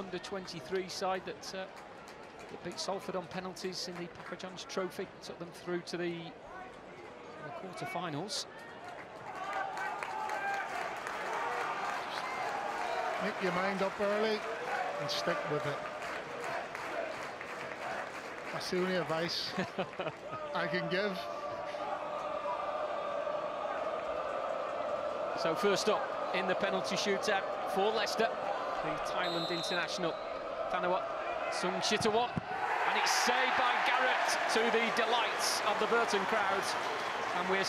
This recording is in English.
under-23 side that, uh, that beat Salford on penalties in the Papa John's Trophy, took them through to the, the quarter-finals. Make your mind up early and stick with it. That's the only advice I can give. So first up in the penalty shootout for Leicester, the Thailand international, Thanawat Suengchitthawon. And it's saved by Garratt to the delights of the Burton crowd. And we're